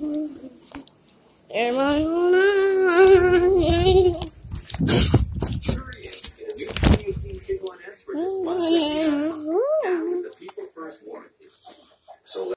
Mm-hmm. Am I on Oh.